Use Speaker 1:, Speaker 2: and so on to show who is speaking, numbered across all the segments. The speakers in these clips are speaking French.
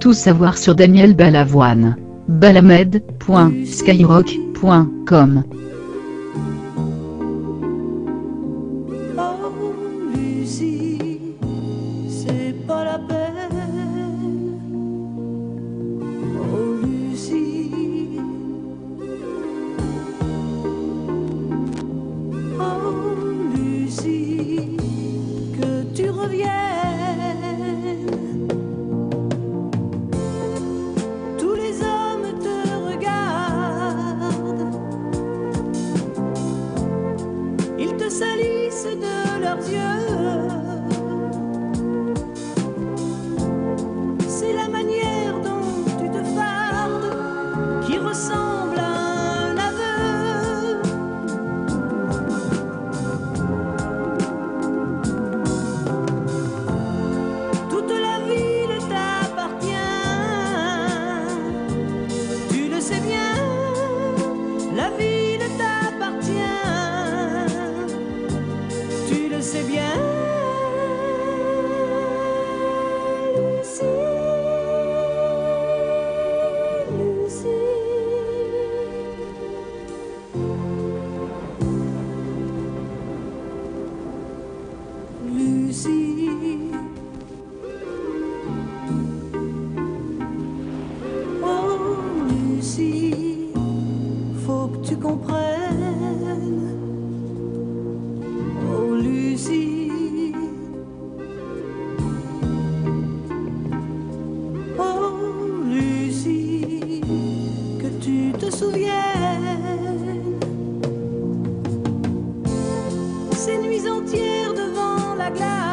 Speaker 1: Tout savoir sur Daniel Balavoine. balamed.skyrock.com
Speaker 2: De leurs yeux. Souviennes. Ces nuits entières devant la glace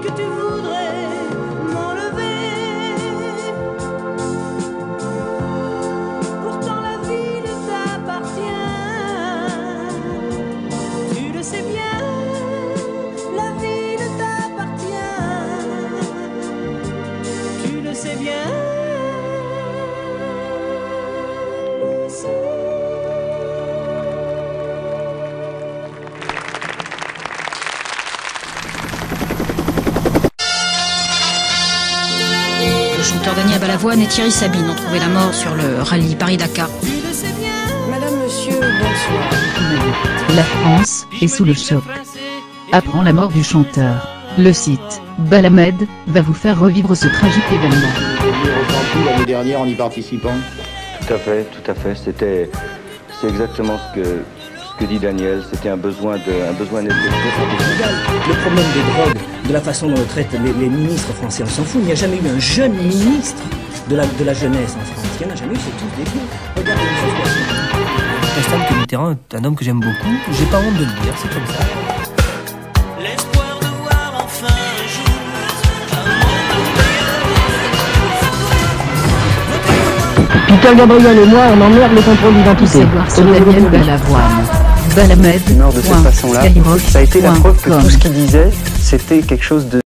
Speaker 2: que tu voudrais
Speaker 3: Daniel Balavoine et Thierry Sabine ont trouvé la mort sur le rallye Paris-Dakar.
Speaker 4: Madame, monsieur, bonsoir.
Speaker 1: La France est sous le choc. Apprend la mort du chanteur. Le site Balamed va vous faire revivre ce tragique événement.
Speaker 5: Vous avez ressenti l'année dernière en y participant
Speaker 6: Tout à fait, tout à fait. C'était, c'est exactement ce que, ce que dit Daniel. C'était un besoin de, un besoin.
Speaker 7: Le problème des drogues, de la façon dont on traite les, les ministres français, on s'en fout. Il n'y a jamais eu un jeune ministre de la, de la jeunesse en France. Il n'y en a jamais eu, c'est tous des vieux. Regardez les situations.
Speaker 8: Stéphane que Mitterrand est un homme que j'aime beaucoup. J'ai pas honte de le dire, c'est comme ça.
Speaker 2: L'espoir de voir enfin un jour
Speaker 4: Peter Gabriel et moi, on emmerde le contrôle
Speaker 1: Tout
Speaker 4: d'identité.
Speaker 1: savoir sur Daniel Balavoine. Balamed.
Speaker 9: Non, de cette façon-là, ça a été la preuve que tout ce qu'il disait, c'était quelque chose de